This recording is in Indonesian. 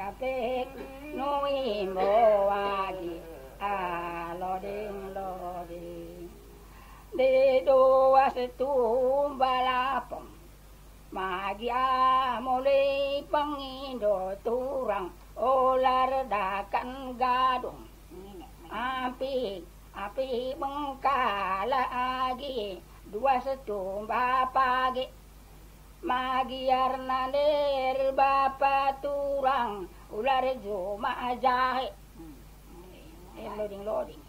kapek nui mo agi a loading loading de do as tu balapong magi a mole pangindo turang olar dakan gadung. Api api bengkala agi dua setumba pagi. Magiar nalir bapa turang ular juma jahe. Hmm. Loading loading.